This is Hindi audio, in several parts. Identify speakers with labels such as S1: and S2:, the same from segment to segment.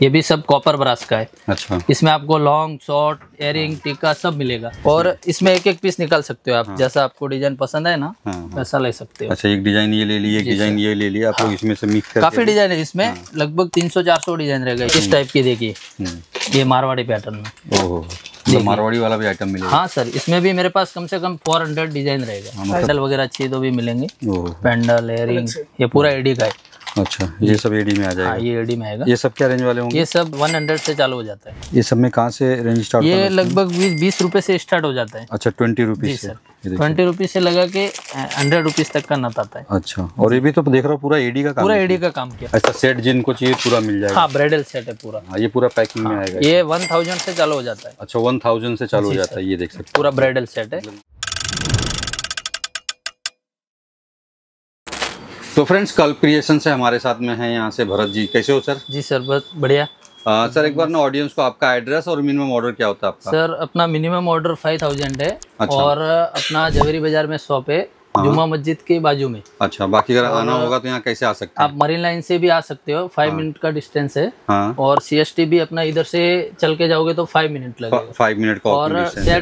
S1: ये भी सब कॉपर ब्रास का है।
S2: अच्छा।
S1: इसमें आपको लॉन्ग शॉर्ट एयरिंग टीका सब मिलेगा। और इसमें? एक एक पीस निकाल सकते हो आप। जैसा आपको डिज़ाइन पसंद है ना
S2: हाँ
S1: वैसा ले सकते हो।
S2: अच्छा एक डिज़ाइन ये ले ली एक डिज़ाइन ये ले लिया आप लोग इसमें से मिक्स करके
S1: काफ़ी डिज़ाइन है। इसमें लगभग 300-400 डिज़ाइन रहेगा इस टाइप की देखिए।
S2: हम्म,
S1: ये मारवाड़ी पैटर्न में।
S2: ओहो मतलब मारवाड़ी वाला भी आइटम मिलेगा।
S1: हाँ सर इसमें भी मेरे पास कम से कम 400 डिज़ाइन रहेगा। पैडल वगैरह चाहिए तो भी मिलेंगे।
S2: ओहो।
S1: पेंडल एयरिंग ये पूरा एडी का है।
S2: अच्छा ये सब एडी में आ
S1: हाँ
S2: जाएगा
S1: ये एडी में आएगा।
S2: ये सब क्या रेंज वाले होंगे?
S1: ये सब 100 से चालू हो जाता है।
S2: ये सब में कहाँ से रेंज स्टार्ट
S1: ये लगभग बीस बीस रुपए से स्टार्ट हो जाता है।
S2: अच्छा ट्वेंटी रुपीज़ से।
S1: ट्वेंटी रुपीज़ से लगा के हंड्रेड रुपीज़ तक का नत आता है।
S2: अच्छा और ये भी तो देख रहा हूँ पूरा एडी का काम
S1: पूरा एडी का काम किया।
S2: अच्छा सेट जिनको चाहिए पूरा मिल जाएगा।
S1: हाँ ब्राइडल सेट है पूरा।
S2: हाँ ये पूरा पैकिंग में आएगा।
S1: ये वन से चालू हो जाता है।
S2: अच्छा वन से चालू हो जाता है ये देख सकते
S1: पूरा ब्राइडल सेट है।
S2: तो फ्रेंड्स कल क्रिएशन से हमारे साथ में है यहाँ से भरत जी। कैसे हो सर
S1: जी सर बहुत बढ़िया।
S2: आ, सर एक बार ना ऑडियंस को आपका एड्रेस और मिनिमम ऑर्डर क्या होता है आपका?
S1: सर अपना मिनिमम ऑर्डर फाइव थाउज़ेंड है
S2: अच्छा।
S1: और अपना जवेरी बाज़ार में शॉप है। जुमा मस्जिद के बाजू में।
S2: अच्छा बाकी अगर आना होगा तो यहाँ कैसे आ सकते हैं?
S1: आप मरीन लाइन से भी आ सकते हो फाइव मिनट का डिस्टेंस है।
S2: हाँ।
S1: और सीएसटी भी अपना इधर से चल के जाओगे तो फाइव मिनट लगेगा।
S2: फाइव मिनट का
S1: और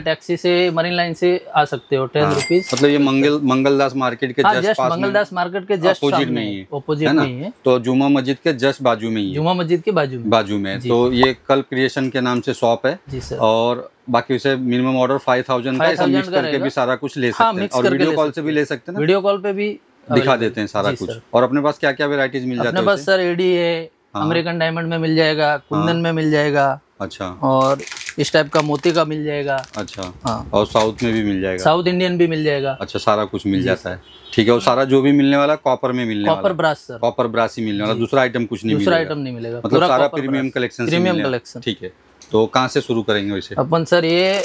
S1: टैक्सी से मरीन लाइन से आ सकते हो टेन रुपीज़
S2: मतलब ये मंगल मंगलदास मार्केट के
S1: हाँ
S2: जस्ट
S1: मंगलदास मार्केट के जस्ट
S2: Opposite में ही है। है ना?
S1: में ही है।
S2: तो जुमा मस्जिद के जस्ट बाजू में ही
S1: जुमा मस्जिद के बाजू में।
S2: बाजू में तो ये कल्प क्रिएशन के नाम से शॉप है।
S1: जी सर
S2: और बाकी उसे मिनिमम ऑर्डर फाइव थाउज़ेंड का ऐसा मिक्स करके भी सारा कुछ ले
S1: हाँ,
S2: सकते हैं। और वीडियो कॉल से भी ले सकते हैं
S1: वीडियो कॉल पे भी
S2: दिखा देते हैं सारा कुछ। और अपने पास क्या क्या वेराइटीज मिल जाते
S1: अपने
S2: हैं
S1: सर एडी है
S2: हाँ।
S1: अमेरिकन डायमंड में मिल जाएगा कुंदन में मिल जाएगा।
S2: अच्छा।
S1: और इस टाइप का मोती का मिल जाएगा।
S2: अच्छा।
S1: हाँ।
S2: और साउथ में भी मिल जाएगा?
S1: साउथ इंडियन भी मिल जाएगा।
S2: अच्छा सारा कुछ मिल जाता है। ठीक है और सारा जो भी मिलने वाला कॉपर में मिलने
S1: कॉपर ब्रास सर
S2: कॉपर ब्रासी मिलने वाला दूसरा आइटम कुछ नहीं
S1: दूसरा आइटम नहीं मिलेगा।
S2: मतलब सारा प्रीमियम कलेक्शन
S1: प्रीमियम कलेक्शन
S2: ठीक है। तो कहाँ से शुरू करेंगे वैसे?
S1: अपन सर ये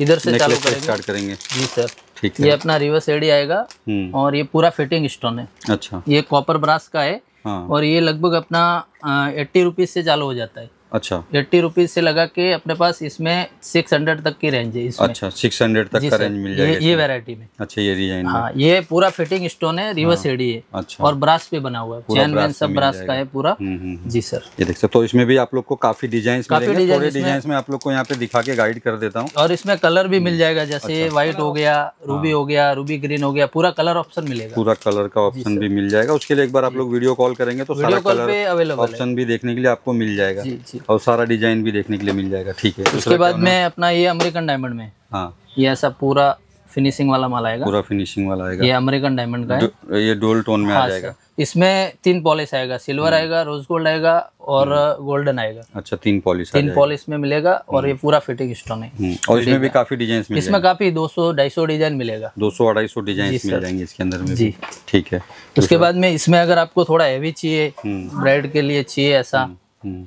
S1: इधर से चालू करेंगे।
S2: स्टार्ट करेंगे।
S1: जी सर।
S2: ठीक है।
S1: ये अपना रिवर्स एडी आएगा
S2: हम्म।
S1: और ये पूरा फिटिंग स्टोन है।
S2: अच्छा।
S1: ये कॉपर ब्रास का है
S2: हाँ।
S1: और ये लगभग अपना एट्टी रुपीज़ से चालू हो जाता है।
S2: अच्छा।
S1: एट्टी रुपीज़ से लगा के अपने पास इसमें सिक्स हंड्रेड तक की रेंज है इसमें।
S2: अच्छा सिक्स हंड्रेड तक का रेंज मिल
S1: ये
S2: जाएगा
S1: ये वैरायटी में।
S2: अच्छा ये डिज़ाइन
S1: हाँ ये पूरा फिटिंग स्टोन है रिवर्स एडी है।
S2: अच्छा।
S1: और ब्रास पे बना हुआ है। चैन वैन सब ब्रास का है पूरा।
S2: हम्म, हम्म, हम्म।
S1: जी सर।
S2: ये देख सकते हो तो इसमें भी आप लोग को काफ़ी डिज़ाइन
S1: काफ़ी
S2: डिज़ाइन में आप लोग को यहाँ पे दिखा के गाइड कर देता हूँ।
S1: और इसमें कलर भी। मिल जाएगा जैसे
S2: अच्छा।
S1: व्हाइट हो गया रूबी हो। गया रूबी ग्रीन हो गया पूरा कलर ऑप्शन मिलेगा।
S2: पूरा कलर का ऑप्शन भी मिल जाएगा। उसके लिए एक बार आप लोग वीडियो कॉल करेंगे तो सारा कलर
S1: अवेलेबल
S2: ऑप्शन भी देखने के लिए आपको मिल जाएगा। और सारा डिज़ाइन भी देखने के लिए मिल जाएगा ठीक है।
S1: उसके बाद में अपना ये अमेरिकन डायमंड में।
S2: हाँ।
S1: ये ऐसा पूरा फिनिशिंग वाला माल आएगा।
S2: पूरा फिनिशिंग वाला आएगा।
S1: ये अमेरिकन डायमंड का है।
S2: ये डोल टोन में आ
S1: हाँ
S2: जाएगा।
S1: इसमें तीन पॉलिश आएगा। सिल्वर
S2: हम्म।
S1: आएगा रोज गोल्ड आएगा और गोल्डन आएगा।
S2: अच्छा तीन पॉलिश
S1: तीन पॉलिश में मिलेगा और ये पूरा फिटिंग स्टोन है।
S2: हम्म, और इसमें भी काफ़ी डिज़ाइन
S1: इसमें काफ़ी दो सौ ढाई सौ डिज़ाइन मिलेगा।
S2: दो सौ अढ़ाई सौ डिज़ाइन मिल जाएँगे इसके अंदर में
S1: जी।
S2: ठीक है।
S1: उसके बाद में इसमें अगर आपको थोड़ा हैवी चाहिए
S2: हम्म।
S1: ब्राइड के लिए चाहिए ऐसा
S2: हम्म,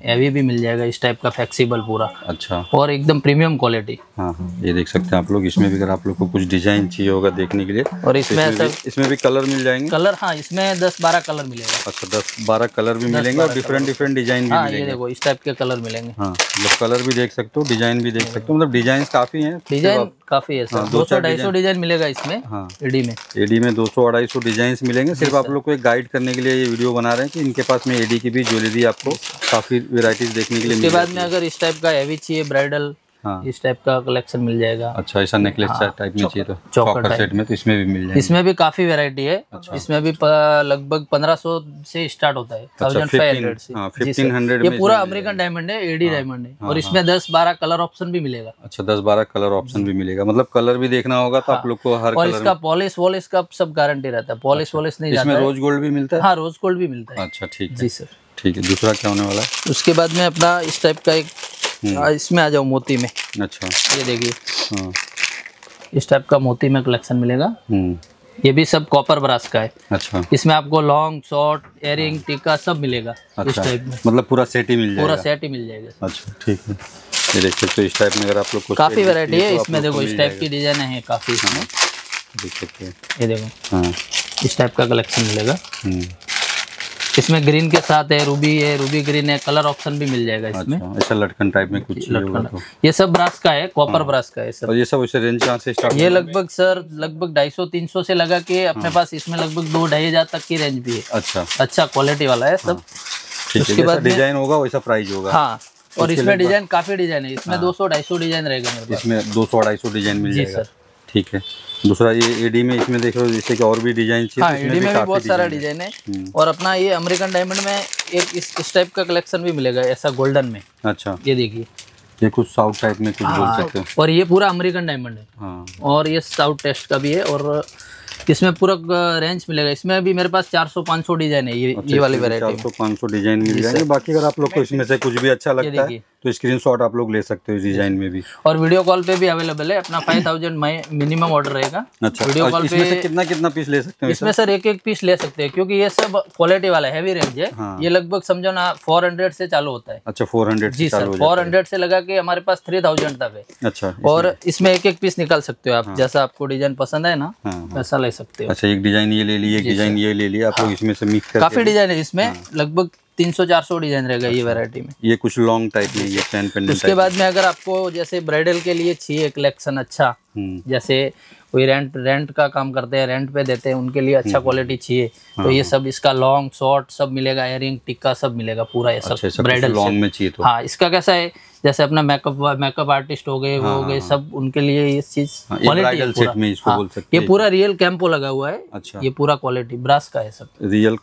S1: हैवी भी मिल जाएगा इस टाइप का फ्लेक्सिबल पूरा।
S2: अच्छा।
S1: और एकदम प्रीमियम क्वालिटी
S2: हाँ हाँ ये देख सकते हैं आप लोग इसमें भी अगर आप लोग को कुछ डिज़ाइन चाहिए होगा देखने के लिए
S1: और इसमें
S2: इसमें भी, इसमें भी कलर मिल जाएँगे?
S1: कलर हाँ इसमें दस बारह कलर मिलेगा।
S2: अच्छा दस बारह कलर भी मिलेंगे और डिफरेंट डिफरेंट डिज़ाइन भी
S1: हाँ
S2: मिलेंगे।
S1: देखो इस टाइप के कलर मिलेंगे।
S2: हाँ मतलब कलर भी देख सकते हो डिज़ाइन भी देख सकते हो मतलब डिज़ाइन काफ़ी हैं।
S1: डिज़ाइन काफ़ी है सर
S2: हाँ, दो
S1: दो सौ ढाई सौ डिज़ाइन मिलेगा इसमें
S2: हाँ।
S1: एडी में।
S2: एडी में 200 अढ़ाई सौ डिज़ाइन मिलेंगे। सिर्फ़ आप लोग को एक गाइड करने के लिए ये वीडियो बना रहे हैं कि इनके पास में एडी की भी ज्वेलरी आपको काफ़ी वेराइटीज देखने के लिए
S1: उसके बाद में अगर इस टाइप का हैवी चाहिए ब्राइडल
S2: हाँ।
S1: इस टाइप का कलेक्शन मिल जाएगा।
S2: अच्छा ऐसा नेकलेस हाँ, टाइप में चाहिए तो
S1: चौकर
S2: सेट में तो इसमें भी मिल जाएँगे।
S1: इसमें भी काफ़ी वैरायटी है।
S2: अच्छा।
S1: इसमें भी लगभग 1500 से स्टार्ट होता है। थाउज़ेंड फाइव हंड्रेड से।
S2: हाँ
S1: जी सर।
S2: 1500
S1: ये पूरा अमेरिकन डायमंड है एडी डायमंड है।
S2: हाँ,
S1: और इसमें दस बारह कलर ऑप्शन भी मिलेगा।
S2: अच्छा दस बारह कलर ऑप्शन भी मिलेगा। मतलब कलर भी देखना होगा तो आप लोग को हर
S1: और इसका पॉलिश वॉलिश का सब गारंटी रहता है। पॉलिश वॉलिश नहीं
S2: इसमें रोज गोल्ड भी मिलता है?
S1: हाँ रोज गोल्ड भी मिलता है।
S2: अच्छा ठीक है।
S1: जी सर
S2: ठीक है दूसरा क्या होने वाला है?
S1: उसके बाद में अपना इस टाइप का एक
S2: हम्म।
S1: इसमें आ जाओ मोती में।
S2: अच्छा।
S1: ये देखिए।
S2: हाँ।
S1: इस टाइप का मोती में कलेक्शन मिलेगा।
S2: हम्म।
S1: ये भी सब कॉपर ब्रास का है।
S2: अच्छा।
S1: इसमें आपको लॉन्ग शॉर्ट एयरिंग टीका सब मिलेगा इस
S2: अच्छा।
S1: टाइप में।
S2: मतलब पूरा सेट ही मिल जाएगा।
S1: पूरा सेट ही मिल जाएगा।
S2: अच्छा ठीक है। ये देख सकते हो इस टाइप में अगर आप लोग को
S1: काफ़ी वैरायटी है
S2: तो
S1: इसमें देखो इस टाइप की डिज़ाइन है काफ़ी इसमें।
S2: देख सकते हैं
S1: ये देखो।
S2: हाँ।
S1: इस टाइप का कलेक्शन मिलेगा।
S2: हम्म।
S1: इसमें ग्रीन के साथ है रूबी है रूबी ग्रीन है कलर ऑप्शन भी मिल जाएगा इसमें।
S2: अच्छा ऐसा लटकन टाइप में कुछ होगा तो।
S1: ये सब ब्रास का है कॉपर ब्रास का है सब।
S2: और ये सब वैसे रेंज कहाँ से स्टार्ट
S1: ये लगभग सर लगभग 250 300 से लगा के अपने पास इसमें लगभग दो ढाई हज़ार तक की रेंज भी है।
S2: अच्छा।
S1: अच्छा क्वालिटी वाला है सब। उसके बाद
S2: डिज़ाइन होगा वैसा प्राइस होगा।
S1: हाँ और इसमें डिज़ाइन काफ़ी डिज़ाइन है। इसमें दो सौ ढाई सौ डिज़ाइन रहेगा
S2: इसमें दो सौ अढ़ाई सौ डिज़ाइन मिल जाएगा।
S1: सर
S2: ठीक है। दूसरा ये एडी में इसमें देख रहे हो जैसे कि और भी डिज़ाइन
S1: हाँ
S2: तो
S1: एडी में भी बहुत सारा
S2: डिज़ाइन है।
S1: और अपना ये अमेरिकन डायमंड में एक इस इस टाइप का कलेक्शन भी मिलेगा ऐसा गोल्डन में।
S2: अच्छा।
S1: ये देखिए।
S2: ये कुछ साउथ टाइप में कुछ बोल
S1: हाँ,
S2: सकते हैं।
S1: और ये पूरा अमेरिकन डायमंड है।
S2: हाँ।
S1: और ये साउथ टेस्ट का भी है और इसमें पूरा रेंज मिलेगा? इसमें भी मेरे पास 400 500 डिज़ाइन है ये ये वाली वैरायटी
S2: सौ पाँच सौ डिज़ाइन मिल जाएँगे। बाकी अगर आप लोग को इसमें से कुछ भी अच्छा लगता है तो स्क्रीनशॉट आप लोग ले सकते हो डिज़ाइन में भी।
S1: और वीडियो कॉल पे भी अवेलेबल है अपना फाइव थाउज़ेंड मिनिमम ऑर्डर रहेगा।
S2: अच्छा
S1: वीडियो कॉल
S2: इसमें से
S1: पे
S2: कितना कितना पीस ले सकते हो
S1: इसमें सर एक एक पीस ले सकते हैं क्योंकि ये सब क्वालिटी वाला हैवी रेंज है।
S2: हाँ।
S1: ये लगभग समझो ना फोर हंड्रेड से चालू होता है।
S2: अच्छा फोर हंड्रेड
S1: जी सर फोर हंड्रेड से लगा के हमारे पास थ्री थाउज़ेंड तक है।
S2: अच्छा
S1: और इसमें। एक एक पीस निकाल सकते हो आप जैसा आपको डिज़ाइन पसंद है ना
S2: हाँ।
S1: वैसा सकते हो।
S2: अच्छा एक डिज़ाइन ये ले लिया एक डिज़ाइन ये ले लिया आप लोग इसमें से मिक्स
S1: काफ़ी डिज़ाइन है इसमें
S2: हाँ।
S1: लगभग 300-400 डिज़ाइन रहेगा
S2: अच्छा।
S1: ये वैरायटी में।
S2: ये कुछ लॉन्ग टाइप में ये पेन पेंडेंट
S1: उसके बाद में। अगर आपको जैसे ब्राइडल के लिए चाहिए कलेक्शन अच्छा
S2: हम्म।
S1: जैसे कोई रेंट रेंट का काम करते हैं रेंट पे देते हैं उनके लिए
S2: हम्म।
S1: अच्छा क्वालिटी चाहिए हाँ। तो ये सब इसका लॉन्ग शॉर्ट सब मिलेगा इयरिंग टिक्का सब मिलेगा पूरा ये
S2: अच्छा
S1: सब
S2: ऐसा
S1: ब्राइडल
S2: लॉन्ग में चाहिए तो।
S1: हाँ इसका कैसा है जैसे अपना मेकअप मेकअप आर्टिस्ट हो गए वो हो गए सब उनके लिए ये चीज़
S2: हाँ,
S1: क्वालिटी
S2: सकते
S1: ये पूरा रियल कैंपो लगा हुआ है
S2: अच्छा।
S1: ये पूरा क्वालिटी ब्रास का है सब।
S2: रियल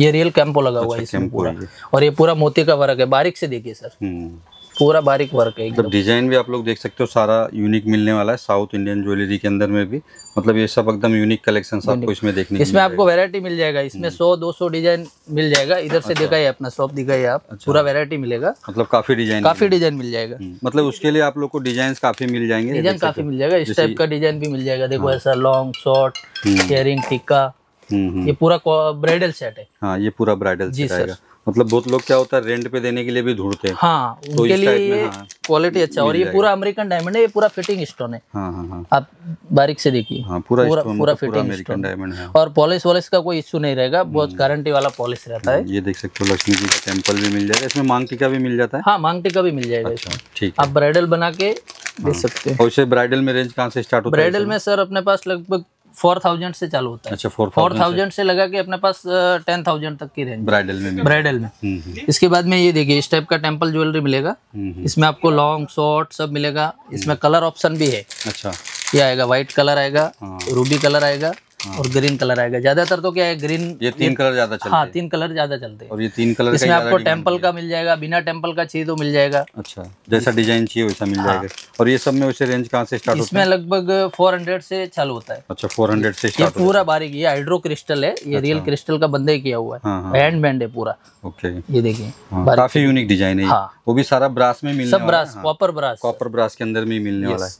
S1: ये रियल कैंपो लगा हुआ है
S2: अच्छा,
S1: इसमें पूरा। और ये पूरा मोती का वर्क है बारीक से देखिए सर।
S2: हम्म।
S1: पूरा बारीक वर्क है
S2: मतलब डिज़ाइन भी आप लोग देख सकते हो सारा यूनिक मिलने वाला है साउथ इंडियन ज्वेलरी के अंदर में भी। मतलब ये सब एकदम यूनिक कलेक्शन आपको इसमें देखने
S1: इसमें आपको वेरायटी मिल जाएगा इसमें
S2: हम्म।
S1: सौ दो सौ डिज़ाइन मिल जाएगा। इधर से दिखाइए अपना शॉप दिखाइए आप।
S2: अच्छा।
S1: पूरा वेरायटी मिलेगा।
S2: मतलब काफ़ी डिज़ाइन
S1: काफ़ी डिज़ाइन मिल जाएगा।
S2: मतलब उसके लिए आप लोग को डिज़ाइन काफ़ी मिल जाएँगे
S1: डिज़ाइन काफ़ी मिल जाएगा। इस टाइप का डिज़ाइन भी मिल जाएगा। देखो
S2: हाँ।
S1: ऐसा लॉन्ग शॉर्ट इयरिंग टिक्का
S2: हम्म हम्म।
S1: ये पूरा ब्राइडल सेट है।
S2: हाँ ये पूरा ब्राइडल
S1: जी,
S2: सेट आएगा। मतलब बहुत लोग क्या होता है रेंट पे देने के लिए भी ढूंढते हैं।
S1: हाँ
S2: तो
S1: उनके लिए
S2: हाँ,
S1: क्वालिटी अच्छा और ये पूरा अमेरिकन डायमंड है ये पूरा फिटिंग स्टोन है।
S2: हाँ हाँ हाँ।
S1: आप बारीक से देखिए।
S2: हाँ पूरा
S1: पूरा पूरा
S2: पूरा
S1: फिटिंग
S2: अमेरिकन
S1: स्टोन
S2: डायमंड है।
S1: और पॉलिश वॉलिश का कोई इश्यू नहीं रहेगा
S2: हम्म।
S1: बहुत गारंटी वाला पॉलिश रहता है।
S2: ये देख सकते हो लक्ष्मी जी का टेंपल भी मिल जाएगा। इसमें मांग टीका भी मिल जाता है?
S1: हाँ मांग टिक्का भी मिल जाएगा
S2: अच्छा ठीक है।
S1: आप ब्राइडल बना के
S2: हाँ।
S1: दे सकते हैं।
S2: और इसे ब्राइडल में रेंज कहाँ से स्टार्ट होता है
S1: ब्राइडल में सर अपने पास लगभग फोर थाउज़ेंड से चालू होता है।
S2: अच्छा फोर
S1: फोर थाउज़ेंड से लगा के अपने पास टेन थाउज़ेंड तक की रेंज
S2: ब्राइडल में
S1: ब्राइडल में।
S2: हम्म, हम्म,
S1: इसके बाद में ये देखिए इस टाइप का टेंपल ज्वेलरी मिलेगा।
S2: हम्म,
S1: इसमें आपको लॉन्ग शॉर्ट सब मिलेगा। इसमें कलर ऑप्शन भी है।
S2: अच्छा।
S1: ये आएगा व्हाइट कलर आएगा
S2: हाँ।
S1: रूबी कलर आएगा। और ग्रीन कलर आएगा। ज़्यादातर तो क्या है ग्रीन
S2: ये तीन ये, कलर ज़्यादा चलते
S1: हाँ तीन कलर ज़्यादा चलते हैं।
S2: और ये तीन कलर
S1: इसमें आपको टेंपल का मिल जाएगा बिना टेंपल का चाहिए तो मिल जाएगा।
S2: अच्छा जैसा डिज़ाइन चाहिए वैसा मिल जाएगा। और ये सब में वैसे रेंज कहाँ से स्टार्ट
S1: इसमें लगभग फोर हंड्रेड से चालू होता है।
S2: है अच्छा फोर हंड्रेड से
S1: ये पूरा बारीक ये हाइड्रो क्रिस्टल है ये रियल क्रिस्टल का बंदे किया हुआ
S2: अच्छा। हाँ, हाँ।
S1: है। हैंड बैंड है पूरा।
S2: ओके
S1: ये देखिए
S2: हाँ, काफ़ी यूनिक डिज़ाइन है
S1: हाँ।
S2: वो भी सारा ब्रास में मिलने
S1: सब brass copper brass
S2: copper brass के अंदर में मिलने वाला है।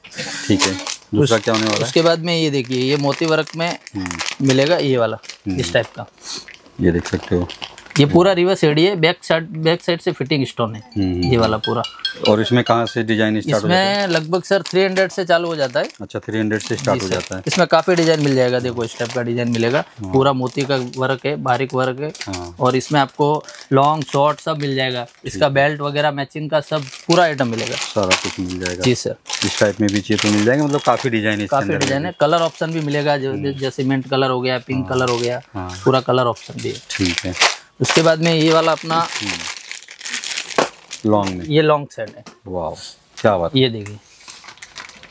S2: ठीक है। दूसरा क्या होने वाला
S1: उसके बाद में ये देखिए ये मोती वर्क में
S2: हम्म,
S1: मिलेगा ये वाला इस टाइप का।
S2: ये देख सकते हो।
S1: ये पूरा रिवर्स एडी है बैक साइड बैक साइड से फिटिंग स्टोन है
S2: हम्म,
S1: ये वाला पूरा।
S2: और इसमें कहाँ से डिज़ाइन स्टार्ट हो
S1: इसमें लगभग सर 300 से चालू हो जाता है।
S2: अच्छा थ्री हंड्रेड से स्टार्ट हो जाता है।
S1: इसमें काफ़ी डिज़ाइन मिल जाएगा देखो इस टाइप का डिज़ाइन मिलेगा। पूरा मोती का वर्क है बारीक वर्क है।
S2: हाँ।
S1: और इसमें आपको लॉन्ग शॉर्ट सब मिल जाएगा। इसका बेल्ट वगैरह मैचिंग का सब पूरा आइटम मिलेगा।
S2: सारा कुछ मिल जाएगा।
S1: जी सर
S2: इस टाइप में भी चाहिए तो मिल जाएगा मतलब काफ़ी डिज़ाइन है
S1: काफ़ी डिज़ाइन है। कलर ऑप्शन भी मिलेगा जैसे मिंट कलर हो गया पिंक कलर हो गया
S2: हाँ।
S1: पूरा कलर ऑप्शन भी है।
S2: ठीक है।
S1: उसके बाद में ये वाला अपना
S2: लॉन्ग में।
S1: ये लॉन्ग सेट है।
S2: वाह क्या बात।
S1: ये देखिए।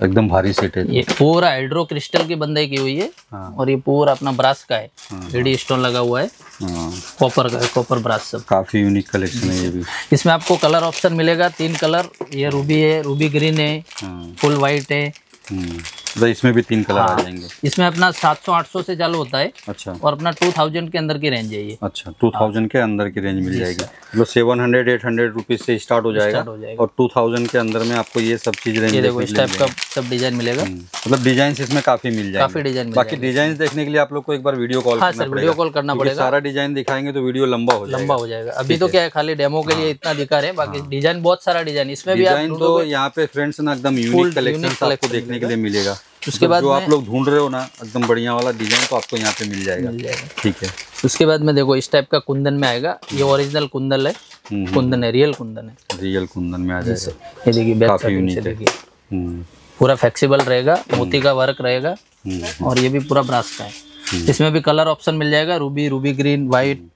S2: एकदम भारी सेट है।
S1: ये पूरा हाइड्रो क्रिस्टल की बंदाई की हुई है
S2: हाँ।
S1: और ये पूरा अपना ब्रास का है। रेडी स्टोन लगा हुआ है।
S2: हाँ।
S1: कॉपर का है कॉपर ब्रास सब।
S2: काफ़ी यूनिक कलेक्शन है ये भी।
S1: इसमें आपको कलर ऑप्शन मिलेगा। तीन कलर ये रूबी है रूबी ग्रीन है
S2: हाँ।
S1: फुल वाइट है।
S2: हम्म। तो इसमें भी तीन कलर आ
S1: हाँ।
S2: जाएँगे।
S1: इसमें अपना 700 800 से चालू होता है
S2: अच्छा।
S1: और अपना 2000 के अंदर की रेंज है ये।
S2: अच्छा टू थाउज़ेंड के अंदर की रेंज मिल जाएगी। मतलब seven hundred eight hundred rupees से स्टार्ट हो जाएगा
S1: हो
S2: और टू थाउज़ेंड के अंदर में आपको ये सब चीज़ रेंज
S1: देखो इस टाइप का सब डिज़ाइन मिलेगा।
S2: मतलब डिज़ाइन इसमें काफ़ी मिल जाएगा।
S1: काफ़ी डिज़ाइन
S2: बाकी डिज़ाइन देखने के लिए आप लोग को एक बार वीडियो कॉल
S1: हाँ वीडियो कॉल करना पड़ेगा।
S2: सारा डिज़ाइन दिखाएँगे तो वीडियो लंबा हो
S1: लंबा हो जाएगा। अभी तो क्या है खाली डेमो के लिए इतना दिखा रहे हैं बाकी डिज़ाइन बहुत सारा डिज़ाइन इसमें भी
S2: तो यहाँ पे फ्रेंड्स ना एकदम यूनिक कलेक्शन आपको देखने के लिए मिलेगा।
S1: उसके बाद
S2: जो आप लोग ढूंढ रहे हो ना एकदम बढ़िया वाला डिज़ाइन तो आपको यहाँ पे मिल जाएगा।
S1: मिल जाएगा।
S2: ठीक है।
S1: उसके बाद में देखो इस टाइप का कुंदन में आएगा। ये ओरिजिनल कुंदन है।
S2: हम्म,
S1: कुंदन है रियल कुंदन है।
S2: रियल कुंदन में आ जाएगा।
S1: ये देखिए
S2: काफ़ी यूनिक है। हम्म,
S1: पूरा फ्लेक्सिबल रहेगा मोती का वर्क रहेगा।
S2: हम्म,
S1: और ये भी पूरा ब्रास का है। इसमें भी कलर ऑप्शन मिल जाएगा। रूबी रूबी ग्रीन वाइट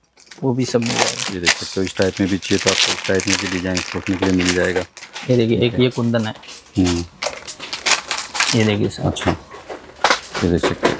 S1: वो भी सब मिल जाएगा।
S2: ये देख सकते हो इस टाइप में भी चाहिए तो आपको इस टाइप में भी डिज़ाइन देखने के लिए मिल जाएगा।
S1: ये देखिए एक ये कुंदन है।
S2: हम्म,
S1: ये देखिए सर
S2: अच्छा। ये देख सकते हो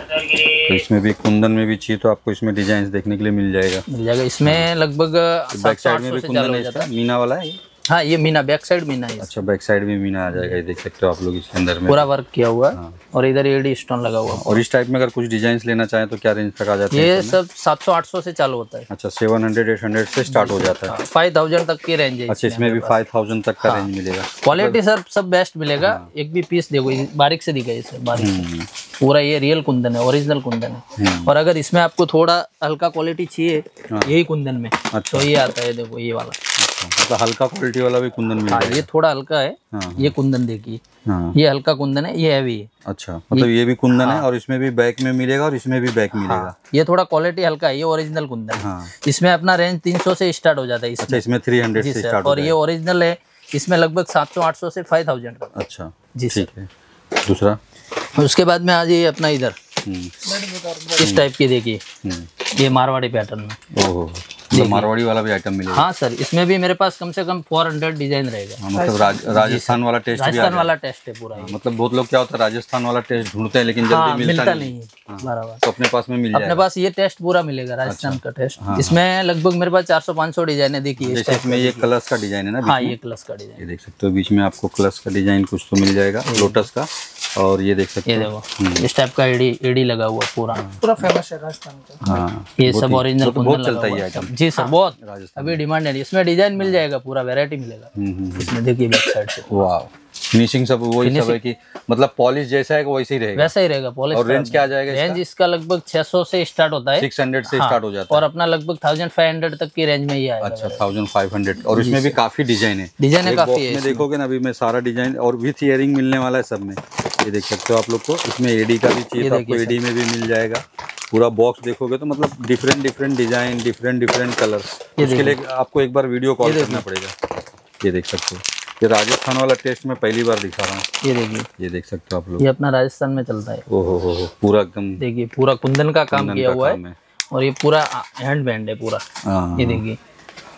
S2: तो इसमें भी कुंदन में भी चाहिए तो आपको इसमें डिज़ाइन देखने के लिए मिल जाएगा।
S1: मिल जाएगा। इसमें लगभग
S2: बैक साइड में भी कुंदन
S1: हो
S2: है इसका। मीना वाला
S1: है हाँ ये मीना बैक साइड मीना है।
S2: अच्छा बैक साइड में मीना आ जाएगा ये देख सकते हो आप लोग इसके अंदर में।
S1: पूरा वर्क किया हुआ है
S2: हाँ।
S1: और इधर एडी स्टोन लगा हुआ है।
S2: और इस टाइप में अगर कुछ डिज़ाइन लेना चाहें तो क्या रेंज तक आ जाते हैं
S1: ये सब सात सौ आठ सौ से चालू होता है।
S2: अच्छा सेवन हंड्रेड एट हंड्रेड से स्टार्ट हो जाता है।
S1: फाइव थाउज़ेंड तक की रेंज है
S2: अच्छा इसमें भी फाइव थाउज़ेंड तक का रेंज मिलेगा।
S1: क्वालिटी सर सब बेस्ट मिलेगा। एक भी पीस देखो बारीक से दिखाई सर बारीक
S2: हम्म,
S1: पूरा ये रियल कुंदन है ओरिजिनल कुंदन है। और अगर इसमें आपको थोड़ा हल्का क्वालिटी चाहिए यही कुंदन में। तो ये आता है देखो ये वाला।
S2: अच्छा मतलब हल्का क्वालिटी वाला भी कुंदन मिल
S1: हाँ ये थोड़ा हल्का है।
S2: हाँ
S1: ये कुंदन देखिए।
S2: हाँ।
S1: ये हल्का कुंदन है ये हैवी है।
S2: अच्छा मतलब ये भी कुंदन है और इसमें भी बैक में मिलेगा और इसमें भी बैक मिलेगा।
S1: ये थोड़ा क्वालिटी हल्का है ये ओरिजिनल कुंदन है।
S2: हाँ।
S1: इसमें अपना रेंज 300 से स्टार्ट हो जाता है
S2: अच्छा
S1: इसमें
S2: इसमें थ्री हंड्रेड
S1: जी
S2: से स्टार्ट
S1: और ये ओरिजिनल है इसमें लगभग 700 800 से 5000 का
S2: अच्छा
S1: जी
S2: ठीक है। दूसरा?
S1: उसके बाद में आज जाइए अपना इधर।
S2: हम्म,
S1: इस टाइप की देखिए।
S2: हम्म,
S1: ये मारवाड़ी पैटर्न में।
S2: ओहो। मतलब मारवाड़ी वाला भी आइटम मिलेगा।
S1: हाँ सर इसमें भी मेरे पास कम से कम 400 डिज़ाइन रहेगा।
S2: हाँ, मतलब राज, राजस्थान वाला टेस्ट भी आ
S1: राजस्थान वाला टेस्ट है पूरा।
S2: मतलब बहुत लोग क्या होता है राजस्थान वाला टेस्ट ढूंढते हैं लेकिन जल्दी
S1: हाँ
S2: मिलता, नहीं।
S1: है बराबर।
S2: तो अपने पास में मिल
S1: अपने पास ये टेस्ट पूरा मिलेगा राजस्थान का टेस्ट इसमें लगभग मेरे पास 400 500 डिज़ाइन है देखिए
S2: जैसे इसमें ये कलर्स का डिज़ाइन है ना
S1: हाँ ये क्लस का डिज़ाइन
S2: देख सकते हो बीच में आपको क्लस का डिज़ाइन कुछ तो मिल जाएगा लोटस का। और ये देख सकते
S1: ये देखो इस टाइप का एडी एडी लगा हुआ पूरा।
S3: पूरा फ़ेमस है राजस्थान का।
S2: हाँ
S1: ये सब ओरिजिनल
S2: तो बहुत चलता है आइटम
S1: जी सर बहुत। अभी डिमांड है इसमें डिज़ाइन मिल जाएगा पूरा वेरायटी मिलेगा।
S2: हम्म, हम्म,
S1: इसमें देखिए बैक साइड से।
S2: वाह फिनिशिंग सब वही सब है कि मतलब पॉलिश जैसा है वैसे ही रहेगा।
S1: वैसा ही रहेगा पॉलिश
S2: और रेंज क्या आ जाएगा
S1: रेंज इसका? लगभग 600 से स्टार्ट होता है।
S2: सिक्स हंड्रेड से स्टार्ट हो जाता है।
S1: और अपना लगभग 1500 तक की रेंज में ही आएगा।
S2: अच्छा थाउज़ेंड फाइव हंड्रेड और इसमें भी काफ़ी डिज़ाइन है।
S1: डिज़ाइन काफ़ी है
S2: देखोगे ना अभी मैं सारा डिज़ाइन और विथ इयरिंग मिलने वाला है सब में। ये देख सकते हो आप लोग को। इसमें एडी का भी चाहिए तो आपको एडी में भी मिल जाएगा। पूरा बॉक्स देखोगे तो मतलब different different design different different colour इसके लिए आपको एक बार वीडियो कॉल करना पड़ेगा। ये देख सकते हो। ये राजस्थान वाला टेस्ट मैं पहली बार दिखा रहा हूँ।
S1: ये देखिए।
S2: ये देख सकते हो आप लोग।
S1: ये अपना राजस्थान में चलता है।
S2: ओहो हो हो पूरा एकदम
S1: देखिए पूरा कुंदन का काम
S2: कुंदन
S1: किया
S2: का
S1: हुआ
S2: काम
S1: है।
S2: है
S1: और ये पूरा हैंड बैंड है पूरा।
S2: हाँ।
S1: ये देखिए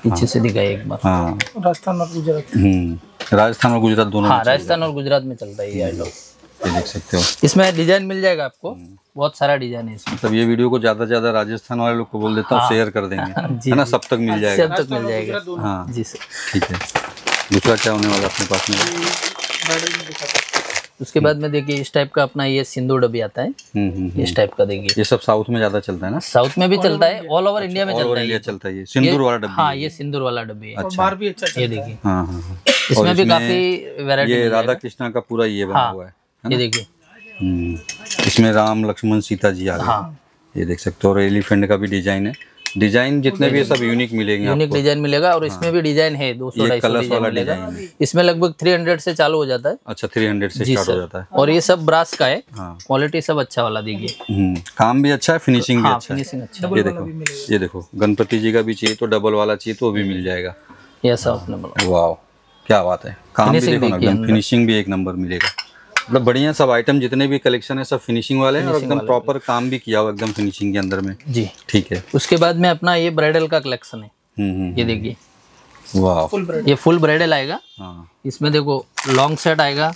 S1: पीछे से दिखाई एक बार।
S2: हाँ।
S3: राजस्थान और गुजरात।
S2: हम्म राजस्थान और गुजरात दोनों
S1: हाँ
S2: में
S1: राजस्थान और गुजरात में चलता है ये आइटम
S2: ये देख सकते हो।
S1: इसमें डिज़ाइन मिल जाएगा आपको। बहुत सारा डिज़ाइन है इसमें।
S2: मतलब ये वीडियो को ज़्यादा से ज़्यादा राजस्थान वाले लोग को बोल देता हूँ शेयर कर देंगे। है ना? सब तक मिल जाएगा।
S1: सब तक मिल जाएगा।
S2: हाँ।
S1: जी सर।
S2: ठीक है। दूसरा क्या होने वाला अपने पास में?
S1: उसके बाद में देखिए इस टाइप का अपना ये सिंदूर डब्बी आता है।
S2: हम्म, हम्म, हम्म।
S1: इस टाइप का देखिए।
S2: ये सब साउथ में ज़्यादा चलता है ना?
S1: साउथ में भी चलता है ऑल ओवर इंडिया में चलता है।
S2: चलता है ये। सिंदूर वाला डब्बी
S1: हाँ ये सिंदूर वाला डब्बी है।
S3: और भी अच्छा
S1: ये
S3: चलता है।
S1: देखिए।
S2: हाँ हाँ हाँ।
S1: इसमें भी काफ़ी वैरायटी
S2: ये राधा कृष्णा का पूरा ये बना। हुआ है
S1: ये देखिए।
S2: हम्म, इसमें राम लक्ष्मण सीता जी आ गए।
S1: हाँ।
S2: ये देख सकते हो। और एलिफेंट का भी डिज़ाइन है। डिज़ाइन जितने भी है सब यूनिक मिलेंगे
S1: यूनिक डिज़ाइन मिलेगा और इसमें भी डिज़ाइन है दो सौ
S2: कलर्स वाला
S1: मिलेगा।
S2: डिज़ाइन
S1: इसमें लगभग थ्री हंड्रेड से चालू हो जाता है।
S2: अच्छा थ्री हंड्रेड से स्टार्ट हो जाता है।
S1: और ये सब ब्रास का है।
S2: हाँ।
S1: क्वालिटी सब अच्छा वाला देखिए।
S2: हम्म, काम भी अच्छा है फिनिशिंग भी
S1: हाँ
S2: अच्छा है।
S1: फिनिशिंग अच्छा
S2: ये देखो ये देखो गणपति जी का भी चाहिए तो डबल वाला चाहिए तो भी मिल जाएगा।
S1: ये सब अपने
S2: वाह क्या बात है। काम भी देखो ना फिनिशिंग भी एक नंबर मिलेगा। मतलब बढ़िया सब आइटम जितने भी कलेक्शन है सब फिनिशिंग वाले हैं और एकदम प्रॉपर काम भी किया हुआ एकदम फिनिशिंग के अंदर में।
S1: जी।
S2: ठीक है।
S1: उसके बाद में अपना ये ब्राइडल का कलेक्शन है।
S2: हम्म हम्म,
S1: ये देखिए।
S2: वाह।
S3: फुल
S1: ये फुल ब्राइडल आएगा।
S2: हाँ।
S1: इसमें देखो लॉन्ग सेट आएगा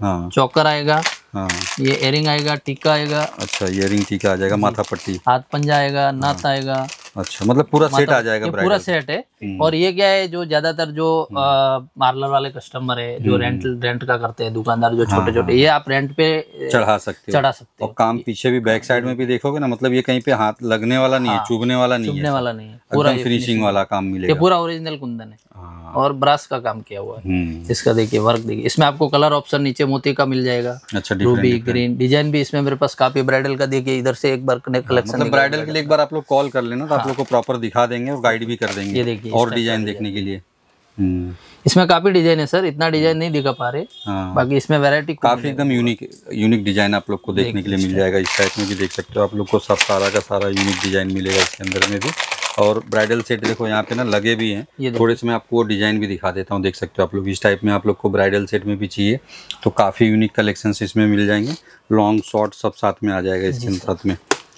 S2: हाँ।
S1: चौकर आएगा
S2: हाँ।
S1: ये एयरिंग आएगा टीका आएगा।
S2: अच्छा इयरिंग टीका आ जाएगा माथा पट्टी।
S1: हाथ पंजा आएगा नाथ आएगा।
S2: अच्छा मतलब पूरा सेट आ जाएगा
S1: ये पूरा सेट है। और ये क्या है जो ज़्यादातर जो पार्लर वाले कस्टमर है जो रेंट रेंट का करते हैं दुकानदार जो छोटे छोटे ये आप रेंट पे
S2: चढ़ा सकते हो।
S1: चढ़ा सकते
S2: और काम पीछे भी बैक साइड में भी देखोगे ना मतलब ये कहीं पे हाथ लगने वाला नहीं है चुभने वाला नहीं
S1: चुभने
S2: है
S1: वाला नहीं है। पूरा
S2: फिनिशिंग वाला काम मिलेगा।
S1: पूरा ओरिजिनल कुंदन है
S2: हाँ।
S1: और ब्रास का काम किया हुआ है।
S2: हम्म।
S1: इसका देखिए वर्क देखिए। इसमें आपको कलर ऑप्शन नीचे मोती का मिल जाएगा।
S2: अच्छा
S1: रूबी ग्रीन डिज़ाइन भी इसमें मेरे पास काफ़ी ब्राइडल का देखिए इधर से एक बार कलेक्शन
S2: मतलब ब्राइडल के लिए एक बार आप लोग कॉल कर लेना तो आप लोग को प्रॉपर दिखा देंगे और गाइड भी कर
S1: हाँ। ये
S2: देंगे
S1: देखिए,
S2: और डिज़ाइन देखने के लिए। हम्म,
S1: इसमें काफ़ी डिज़ाइन है सर इतना डिज़ाइन नहीं दिखा पा रहे।
S2: हाँ।
S1: बाकी इसमें वैरायटी
S2: काफ़ी एकदम यूनिक यूनिक डिज़ाइन आप लोग को देखने के लिए मिल जाएगा। इस टाइप में भी देख सकते हो आप लोग को सब सारा का सारा यूनिक डिज़ाइन मिलेगा इसके अंदर में भी। और ब्राइडल सेट देखो यहाँ पे ना लगे भी हैं। थोड़े से मैं आपको डिज़ाइन भी दिखा देता हूँ देख सकते हो आप लोग। इस टाइप में आप लोग को ब्राइडल सेट में भी चाहिए तो काफ़ी यूनिक कलेक्शन इसमें मिल जाएँगे। लॉन्ग शॉर्ट सब साथ में आ जाएगा इसके साथ में।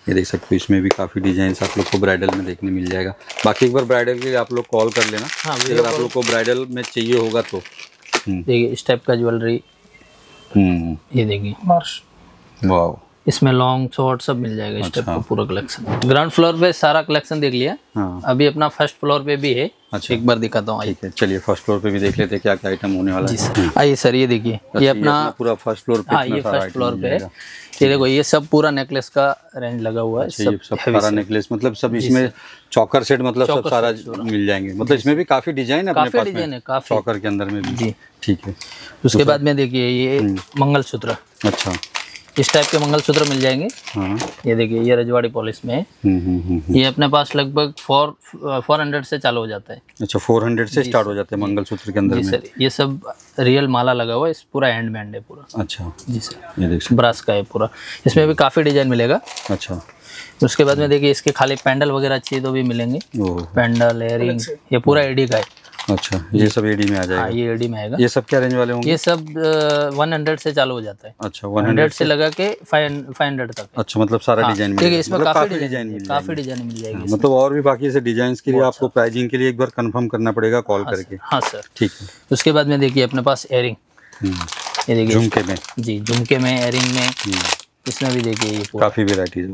S2: ये देख सकते हो इसमें भी काफ़ी डिज़ाइन आप लोग को ब्राइडल में देखने मिल जाएगा। बाकी एक बार ब्राइडल के लिए आप लोग कॉल कर लेना।
S1: हाँ,
S2: अगर आप लोग को ब्राइडल में चाहिए होगा तो। हम्म।
S1: देखिए इस टाइप का ज्वेलरी
S2: हम्म।
S1: ये देखिए।
S3: मार्श
S2: वाह
S1: इसमें लॉन्ग शॉर्ट सब मिल जाएगा इस टाइप
S2: अच्छा।
S1: का पूरा कलेक्शन ग्राउंड फ्लोर पे सारा कलेक्शन देख लिया।
S2: हाँ।
S1: अभी अपना फ़र्स्ट फ्लोर पे भी है।
S2: अच्छा।
S1: एक बार दिखाता हूँ
S2: ठीक है चलिए फ़र्स्ट फ्लोर पे भी देख लेते हैं क्या क्या आइटम होने वाला
S1: जी
S2: है।
S1: सर। आइए सर ये देखिए।
S2: अच्छा,
S1: ये अपना
S2: पूरा फ़र्स्ट फ्लोर पे
S1: हाँ ये फ़र्स्ट फ्लोर पे है। ये देखो ये सब पूरा नेकलेस का रेंज लगा हुआ है
S2: अच्छा,
S1: सब
S2: सब सारा नेकलेस मतलब सब इसमें चौकर सेट मतलब सब सारा मिल जाएँगे। मतलब इसमें भी काफ़ी डिज़ाइन है
S1: काफ़ी डिज़ाइन है काफ़ी।
S2: चौकर के अंदर में भी। ठीक है।
S1: उसके बाद में देखिए ये
S2: हम्म।
S1: मंगलसूत्र।
S2: अच्छा।
S1: इस टाइप के मंगलसूत्र मिल जाएँगे।
S2: हाँ।
S1: ये देखिए ये रजवाड़ी पॉलिश में है।
S2: हम्म हम्म हम्म।
S1: ये अपने पास लगभग फोर फोर हंड्रेड से चालू हो जाता है।
S2: अच्छा फोर हंड्रेड से स्टार्ट हो जाते हैं मंगलसूत्र के अंदर
S1: जी सर ये सब रियल माला लगा हुआ है पूरा हैंड बैंड है पूरा।
S2: अच्छा।
S1: जी सर।
S2: ये देख सकते
S1: ब्रास का है पूरा। इसमें भी काफ़ी डिज़ाइन मिलेगा।
S2: अच्छा।
S1: उसके बाद में देखिए इसके खाली पैंडल वगैरह चाहिए तो भी मिलेंगे। पैंडल एयरिंग ये पूरा एडी का है।
S2: अच्छा ये सब एडी में आ
S1: हाँ
S2: जाएगा
S1: ये एडी में आएगा।
S2: ये सब क्या रेंज वाले होंगे?
S1: ये सब वन हंड्रेड से चालू हो जाता है।
S2: अच्छा वन
S1: हंड्रेड से लगा के फाइव हंड्रेड तक
S2: अच्छा मतलब सारा डिज़ाइन
S1: ठीक है इसमें
S2: मतलब
S1: काफ़ी
S2: काफ़ी
S1: डिज़ाइन
S2: डिज़ाइन मिल
S1: काफ़ी डिज़ाइन मिल जाएगी
S2: मतलब और भी बाकी ऐसे डिज़ाइन के लिए आपको प्राइजिंग के लिए एक बार कंफर्म करना पड़ेगा कॉल करके।
S1: हाँ सर
S2: ठीक है।
S1: उसके बाद में देखिए अपने पास एयरिंग
S2: हम्म,
S1: ये देखिए।
S2: झुमके में।
S1: जी झुमके में एयरिंग में।
S2: हम्म,
S1: इसमें भी देखिए
S2: काफ़ी वेराइटीज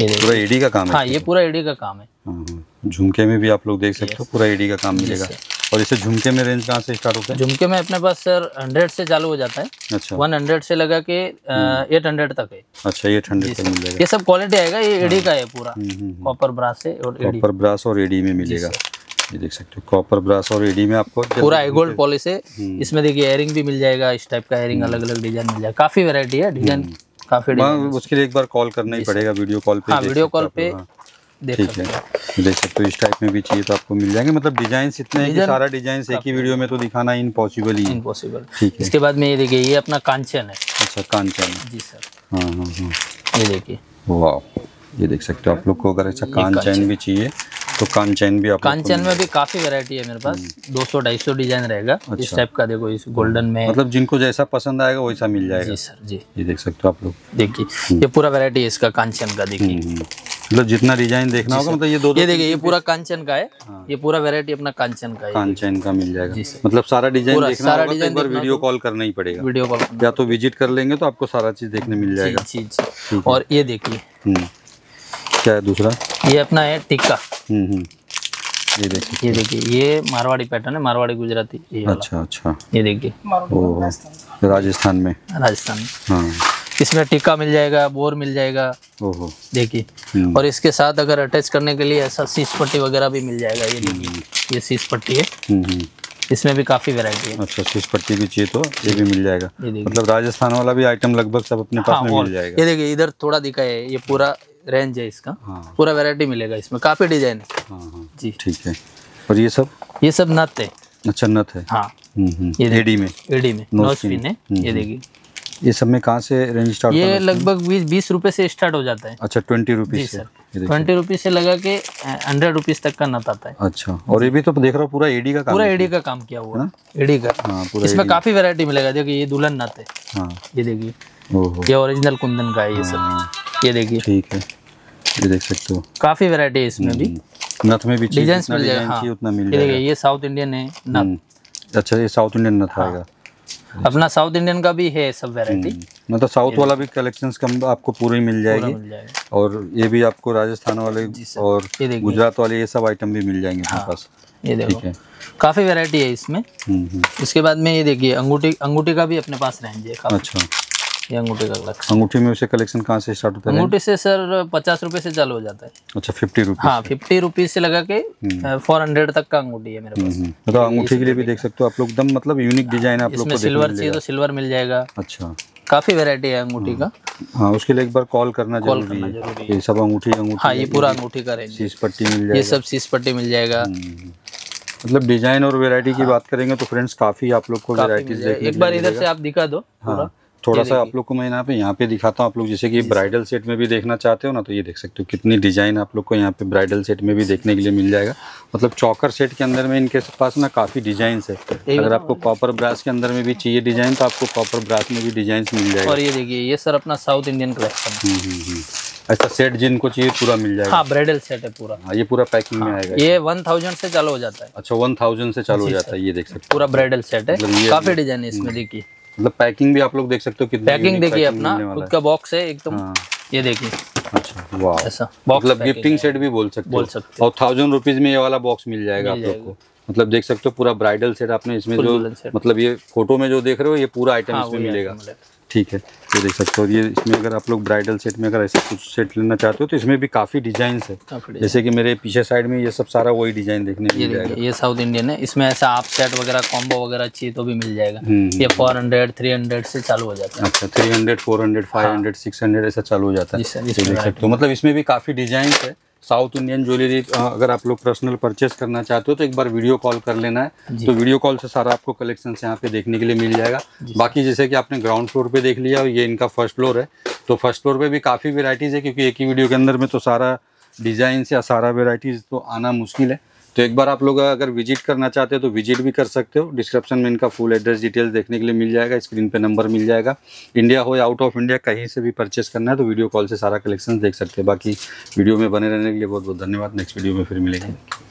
S1: ये
S2: पूरा एडी का काम है
S1: हाँ ये पूरा एडी का काम है।
S2: हाँ, हाँ। झुमके में भी आप लोग देख सकते हो पूरा एडी का काम मिलेगा। और इसे झुमके में रेंज कहाँ से स्टार्ट होता है?
S1: झुमके में अपने पास सर हंड्रेड से चालू हो जाता है।
S2: अच्छा।
S1: वन हंड्रेड से लगा के एट हंड्रेड तक है।
S2: अच्छा ये ठंडे तक मिल जाएगा।
S1: ये सब क्वालिटी आएगा ये एडी का है पूरा।
S2: हम्म, हम्म, हम्म।
S1: कॉपर ब्रास है और
S2: कॉपर ब्रास और एडी में मिलेगा। ये देख सकते हो कॉपर ब्रास और एडी में आपको
S1: पूरा गोल्ड पॉलिश है।
S2: हम्म।
S1: इसमें देखिए एयरिंग भी मिल जाएगा इस टाइप का एयरिंग अलग अलग डिज़ाइन मिल जाएगा। काफ़ी वेरायटी है डिज़ाइन
S2: हम्म।
S1: काफ़ी
S2: उसके लिए एक बार कॉल करना ही पड़ेगा वीडियो कॉल पे
S1: हाँ वीडियो कॉल पे
S2: हाँ। ठीक है। देख सकते हो इस टाइप में भी चाहिए तो आपको मिल जाएँगे। मतलब डिज़ाइन इतने हैं कि सारा डिज़ाइन एक ही वीडियो में तो दिखाना इम्पॉसिबल ही
S1: इम्पॉसिबल
S2: ठीक है।
S1: इसके बाद में ये देखिए ये अपना कांचन है।
S2: अच्छा कांचन।
S1: जी सर।
S2: हाँ हाँ हाँ।
S1: ये देखिए।
S2: वाह ये देख सकते हो आप लोग को अगर अच्छा कान चैन भी चाहिए तो कान चैन भी आप लोग
S1: कांचन में भी काफ़ी वैरायटी है मेरे पास।
S2: हम्म।
S1: 200 250 डिज़ाइन रहेगा। अच्छा। इस टाइप का देखो इस गोल्डन में।
S2: मतलब जिनको जैसा पसंद आएगा वैसा मिल जाएगा।
S1: जी सर जी।
S2: ये देख सकते हो आप लोग।
S1: देखिए ये पूरा वैरायटी है इसका कांचन का देखिए।
S2: हम्म, मतलब जितना डिज़ाइन देखना होगा मतलब ये दो
S1: ये देखिए ये पूरा कांचन का है।
S2: हाँ।
S1: ये पूरा वैरायटी अपना कांचन का है
S2: कान चैन का मिल जाएगा। मतलब सारा डिज़ाइन देखना
S1: सारा
S2: एक
S1: डिज़ाइन
S2: बार वीडियो कॉल करना ही पड़ेगा।
S1: वीडियो कॉल
S2: या तो विज़िट कर लेंगे तो आपको सारा चीज़ देखने मिल जाएगा।
S1: और ये देखिए।
S2: हम्म। क्या है दूसरा?
S1: ये अपना है टिक्का
S2: हम्म हम्म। ये देखिए।
S1: ये देखिए ये मारवाड़ी पैटर्न है मारवाड़ी गुजराती ये
S2: अच्छा अच्छा।
S1: ये देखिए।
S2: राजस्थान में।
S1: राजस्थान में।
S2: हाँ।
S1: इसमें टिक्का मिल जाएगा बोर मिल जाएगा।
S2: ओहो।
S1: देखिए।
S2: हम्म,
S1: और इसके साथ अगर अटैच करने के लिए ऐसा सीस पट्टी वगैरह भी मिल जाएगा ये देखिए। ये सीस पट्टी है। इसमें भी काफ़ी वैरायटी है।
S2: अच्छा स्विच पट्टी भी चाहिए तो ये भी मिल जाएगा। मतलब राजस्थान वाला भी आइटम लगभग सब अपने पास
S1: हाँ
S2: में मिल जाएगा।
S1: ये देखिए इधर थोड़ा दिखा है ये पूरा रेंज है इसका।
S2: हाँ।
S1: पूरा वैरायटी मिलेगा इसमें। काफ़ी डिज़ाइन है।
S2: हाँ हाँ।
S1: जी।
S2: ठीक है। और ये सब?
S1: ये सब नथ है।
S2: अच्छा नथ है।
S1: हाँ।
S2: हम्म, हम्म।
S1: ये
S2: एडी में।
S1: एडी में।
S2: No
S1: no
S2: spin.
S1: स्पिन है।
S2: हम्म,
S1: ये देखिए।
S2: ये सब में कहाँ से रेंज स्टार्ट
S1: ये लगभग बीस बीस रुपए से स्टार्ट हो जाता है।
S2: अच्छा ट्वेंटी रुपीज़ से।
S1: ट्वेंटी रुपीज़ से लगा के हंड्रेड रुपीज़ तक का नत आता है।
S2: अच्छा। और ये भी तो देख रहा हूँ पूरा एडी का काम
S1: पूरा एडी का काम किया हुआ है एडी का।
S2: हाँ
S1: इसमें काफ़ी वैरायटी मिलेगा। देखिए ये दुल्हन नथ है।
S2: हाँ।
S1: ये देखिए। ये ओरिजिनल कुंदन का है ये सब।
S2: हाँ,
S1: ये देखिए।
S2: ठीक है। ये देख सकते हो।
S1: काफ़ी वैरायटी है इसमें भी।
S2: नथ में भी
S1: डिज़ाइन मिल जाएगा हाँ।
S2: उतना मिल
S1: ये
S2: जाएगा।
S1: ये साउथ इंडियन है नथ।
S2: हम्म, अच्छा ये साउथ इंडियन नथ
S1: हाँ।
S2: आएगा।
S1: अपना साउथ इंडियन का भी है सब वैरायटी
S2: मतलब साउथ वाला भी कलेक्शंस कम आपको पूरी मिल जाएगी।
S1: मिल
S2: और ये भी आपको राजस्थान वाले और गुजरात वाले ये सब आइटम भी मिल जाएँगे हमारे पास।
S1: ये देखो। काफ़ी वैरायटी है इसमें।
S2: हम्म, हम्म,
S1: इसके बाद में ये देखिए अंगूठी अंगूठी का भी अपने पास रहेंगे
S2: अच्छा।
S1: ये अंगूठी का कलेक्शन
S2: अंगूठी में उसे कलेक्शन कहाँ से स्टार्ट होता है
S1: अंगूठी से सर पचास रुपए से चालू हो जाता है।
S2: अच्छा फिफ्टी रुपीज़
S1: हाँ फिफ्टी रुपीज़ से लगा के फोर हंड्रेड तक का अंगूठी है मेरे पास।
S2: मतलब अंगूठी के लिए भी देख सकते हो आप लोग एकदम मतलब यूनिक डिज़ाइन आप लोग
S1: सिल्वर चाहिए तो सिल्वर मिल जाएगा।
S2: अच्छा।
S1: काफ़ी वेरायटी है अंगूठी का।
S2: हाँ उसके लिए एक बार कॉल करना ज़रूरी
S1: करना
S2: है। ये सब अंगूठी अंगूठी
S1: हाँ ये पूरा अंगूठी का रेंज
S2: शीश पट्टी मिल जाएगा।
S1: ये सब सीस पट्टी मिल जाएगा।
S2: हम्म, मतलब डिज़ाइन और वैरायटी की बात करेंगे तो फ्रेंड्स काफ़ी आप लोग को
S1: हाँ।
S2: वैरायटीज
S1: एक बार इधर से आप दिखा दो
S2: हाँ। थोड़ा सा आप लोग को मैं यहाँ पे यहाँ पे दिखाता हूँ आप लोग जैसे कि ब्राइडल सेट में भी देखना चाहते हो ना तो ये देख सकते हो कितनी डिज़ाइन आप लोग को यहाँ पे ब्राइडल सेट में भी देखने के लिए मिल जाएगा। मतलब चौकर सेट के अंदर में इनके पास ना काफ़ी डिज़ाइन है। अगर आपको कॉपर ब्रास के अंदर में भी चाहिए डिज़ाइन तो आपको कॉपर ब्रास में भी डिज़ाइन मिल जाएगा।
S1: और ये देखिए ये सर अपना साउथ इंडियन कलेक्शन
S2: हम्म, हम्म, हम्म। ऐसा सेट जिनको चाहिए पूरा मिल जाएगा।
S1: हाँ ब्राइडल सेट है पूरा।
S2: हाँ ये पूरा पैकिंग हाँ, में आएगा।
S1: ये वन थाउज़ेंड से चालू हो जाता है।
S2: अच्छा वन थाउज़ेंड से चालू हो जाता है ये देख सकते
S1: पूरा ब्राइडल सेट है।
S2: मतलब
S1: काफ़ी डिज़ाइन है इसमें देखिए।
S2: हो मतलब पैकिंग भी आप लोग देख सकते हो कितनी
S1: पैकिंग देखिए अपना खुद का बॉक्स है एकदम
S2: हाँ।
S1: ये देखिए।
S2: अच्छा वाह
S1: ऐसा
S2: मतलब गिफ्टिंग सेट भी बोल सकते
S1: बोल सकते
S2: और थाउज़ेंड रुपीज़ में ये वाला बॉक्स मिल जाएगा आप लोग को। मतलब देख सकते हो पूरा ब्राइडल सेट आपने इसमें जो मतलब ये फ़ोटो में जो देख रहे हो ये पूरा आइटम
S1: हाँ,
S2: इसमें
S1: item मिलेगा।
S2: ठीक है ये देख सकते हो। ये इसमें अगर आप लोग ब्राइडल सेट में अगर ऐसा कुछ सेट लेना चाहते हो तो इसमें भी काफ़ी डिज़ाइन है।
S1: काफ़ी
S2: जैसे कि मेरे पीछे साइड में ये सब सारा वही डिज़ाइन देखने
S1: ये
S2: मिल जाएगा।
S1: ये साउथ इंडियन है। इसमें ऐसा आप सेट वगैरह कॉम्बो वगैरह चाहिए तो भी मिल जाएगा।
S2: हम्म।
S1: ये फोर हंड्रेड थ्री हंड्रेड से चालू हो जाता है।
S2: अच्छा three hundred four hundred five hundred six hundred ऐसा चालू हो जाता है। देख सकते हो। मतलब इसमें भी काफ़ी डिज़ाइन है। साउथ इंडियन ज्वेलरी अगर आप लोग पर्सनल परचेस करना चाहते हो तो एक बार वीडियो कॉल कर लेना है। तो वीडियो कॉल से सारा आपको कलेक्शन यहाँ पे देखने के लिए मिल जाएगा। बाकी जैसे कि आपने ग्राउंड फ्लोर पे देख लिया और ये इनका फ़र्स्ट फ्लोर है। तो फ़र्स्ट फ्लोर पे भी काफ़ी वेराइटीज़ है क्योंकि एक ही वीडियो के अंदर में तो सारा डिज़ाइन या सारा वेराइटीज़ तो आना मुश्किल है। तो एक बार आप लोग अगर विज़िट करना चाहते हो तो विज़िट भी कर सकते हो। डिस्क्रिप्शन में इनका फुल एड्रेस डिटेल्स देखने के लिए मिल जाएगा स्क्रीन पे नंबर मिल जाएगा। इंडिया हो या आउट ऑफ़ इंडिया कहीं से भी परचेस करना है तो वीडियो कॉल से सारा कलेक्शन देख सकते हैं। बाकी वीडियो में बने रहने के लिए बहुत बहुत धन्यवाद। नेक्स्ट वीडियो में फिर मिलेंगे।